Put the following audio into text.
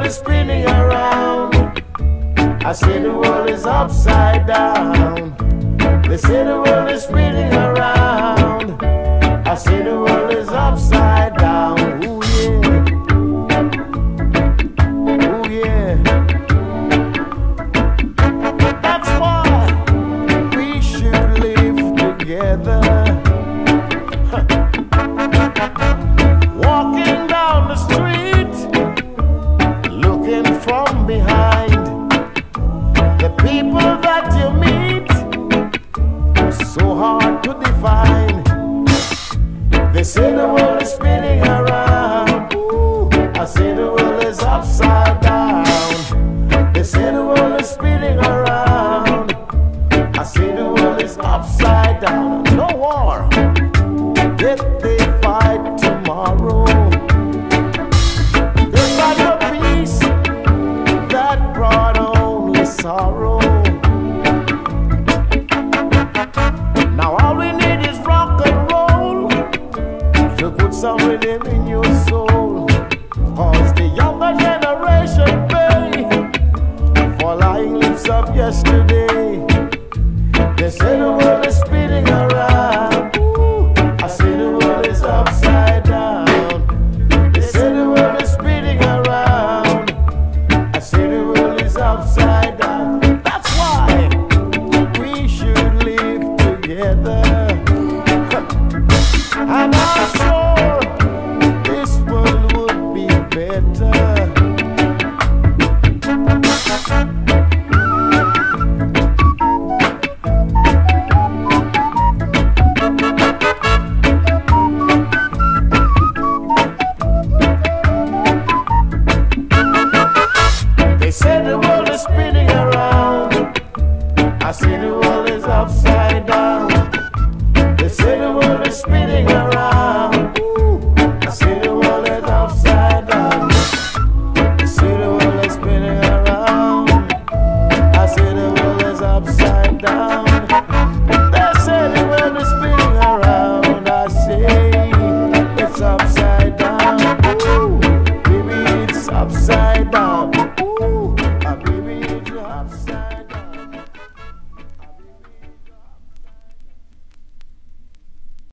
is spinning around. I say the world is upside down. They say the world is spinning around. I say the world is upside down. Ooh yeah. Ooh yeah. That's why we should live together. The world is upside down. They say the world is spinning around. I say the world is upside down. No war. They fight tomorrow. For peace that brought only sorrow. Now all we need is rock and roll to put some rhythm in your soul. Cause the younger generation pay for lying lips of yesterday.